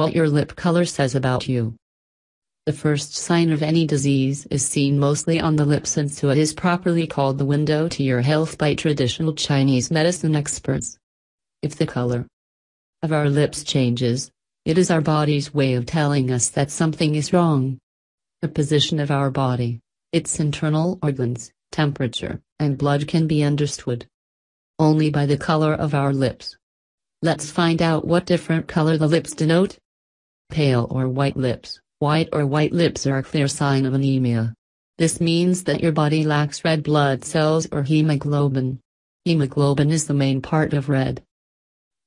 what your lip color says about you. The first sign of any disease is seen mostly on the lips and so it is properly called the window to your health by traditional Chinese medicine experts. If the color of our lips changes, it is our body's way of telling us that something is wrong. The position of our body, its internal organs, temperature, and blood can be understood only by the color of our lips. Let's find out what different color the lips denote. Pale or white lips. White or white lips are a clear sign of anemia. This means that your body lacks red blood cells or hemoglobin. Hemoglobin is the main part of red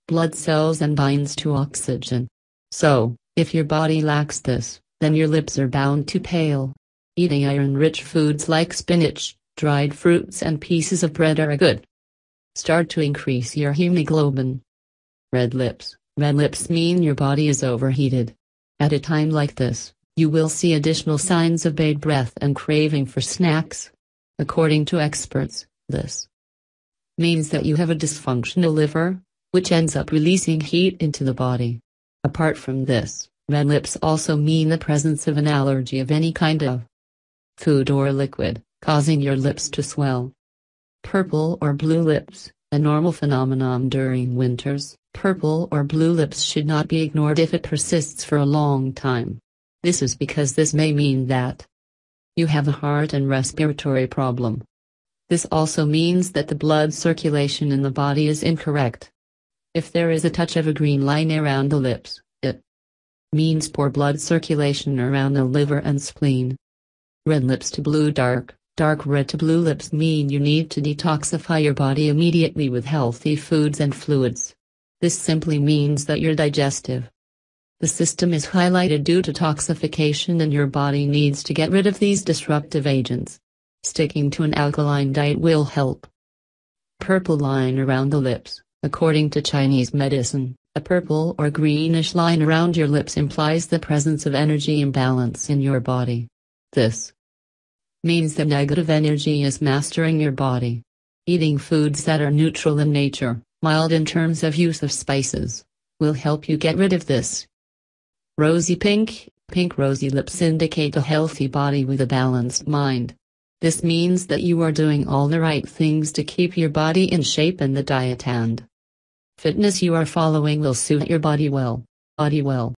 blood cells and binds to oxygen. So, if your body lacks this, then your lips are bound to pale. Eating iron-rich foods like spinach, dried fruits and pieces of bread are a good start to increase your hemoglobin. Red lips. Red lips mean your body is overheated. At a time like this, you will see additional signs of bad breath and craving for snacks. According to experts, this means that you have a dysfunctional liver, which ends up releasing heat into the body. Apart from this, red lips also mean the presence of an allergy of any kind of food or liquid, causing your lips to swell. Purple or blue lips, a normal phenomenon during winters, Purple or blue lips should not be ignored if it persists for a long time. This is because this may mean that you have a heart and respiratory problem. This also means that the blood circulation in the body is incorrect. If there is a touch of a green line around the lips, it means poor blood circulation around the liver and spleen. Red lips to blue dark, dark red to blue lips mean you need to detoxify your body immediately with healthy foods and fluids. This simply means that your digestive the system is highlighted due to toxification and your body needs to get rid of these disruptive agents. Sticking to an alkaline diet will help. Purple line around the lips. According to Chinese medicine, a purple or greenish line around your lips implies the presence of energy imbalance in your body. This means that negative energy is mastering your body. Eating foods that are neutral in nature, mild in terms of use of spices, will help you get rid of this. Rosy pink, pink rosy lips indicate a healthy body with a balanced mind. This means that you are doing all the right things to keep your body in shape and the diet and fitness you are following will suit your body well. Body well.